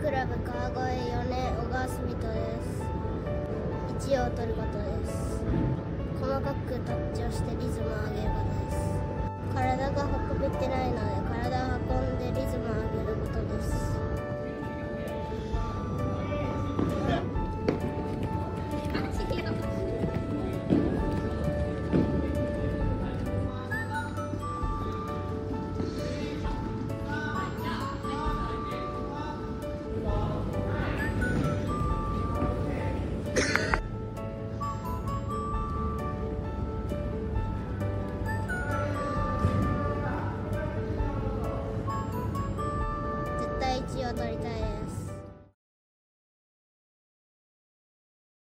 クラブ川越4年小川澄人です1を取ることです。細かくタッチをしてリズムを上げることです。体が運べてないので体を運んでリズムを上げることです。チをりたいです。